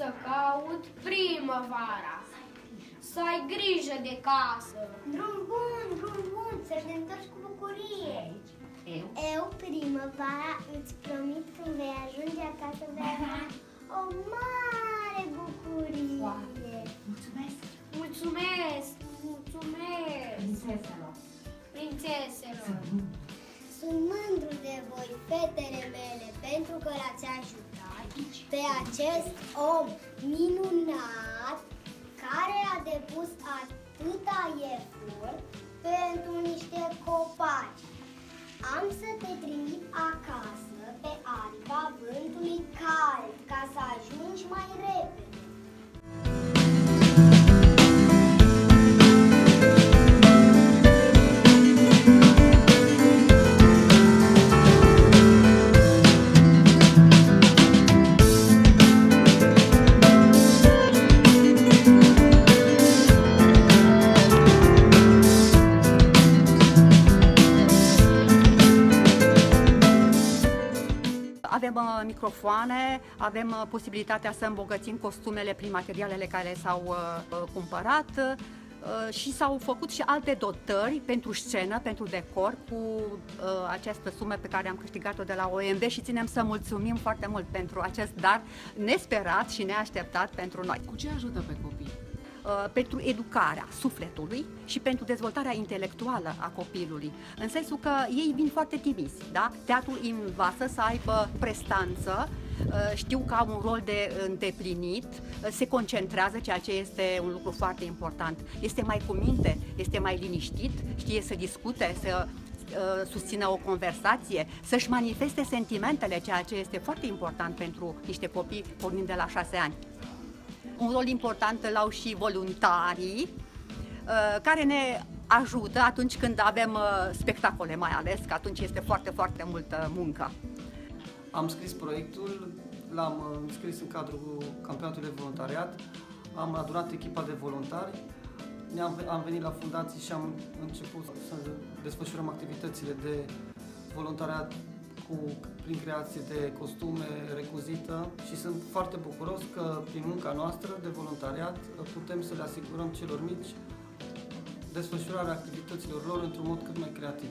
să caut primăvara. Să ai grijă de casă. Drum bun, drum bun, să te întorci cu bucurie. Eu? Eu, primăvara, îți promit când vei ajunge acasă vei avea o mare bucurie. Mulțumesc, Mulțumesc, mulțumesc, prințeselor. prințeselor. Sunt mândru de voi, fetele mele, pentru că l-ați ajutat pe acest om minunat Avem uh, microfoane, avem uh, posibilitatea să îmbogățim costumele prin materialele care s-au uh, uh, cumpărat uh, și s-au făcut și alte dotări pentru scenă, pentru decor, cu uh, această sumă pe care am câștigat-o de la OMB și ținem să mulțumim foarte mult pentru acest dar nesperat și neașteptat pentru noi. Cu ce ajută pe copii? Uh, pentru educarea sufletului și pentru dezvoltarea intelectuală a copilului. În sensul că ei vin foarte timizi, da? Teatrul îi învață să aibă prestanță, uh, știu că au un rol de îndeplinit, uh, se concentrează, ceea ce este un lucru foarte important. Este mai cu minte, este mai liniștit, știe să discute, să uh, susțină o conversație, să-și manifeste sentimentele, ceea ce este foarte important pentru niște copii pornind de la șase ani un rol important îl au și voluntarii uh, care ne ajută atunci când avem uh, spectacole mai ales, că atunci este foarte, foarte multă muncă. Am scris proiectul, l-am uh, scris în cadrul campionatului de voluntariat, am adunat echipa de voluntari, ne-am, am venit la fundație și am început să desfășurăm activitățile de voluntariat cu, prin creație de costume, recuzită și sunt foarte bucuros că prin munca noastră de voluntariat putem să le asigurăm celor mici desfășurarea activităților lor într-un mod cât mai creativ.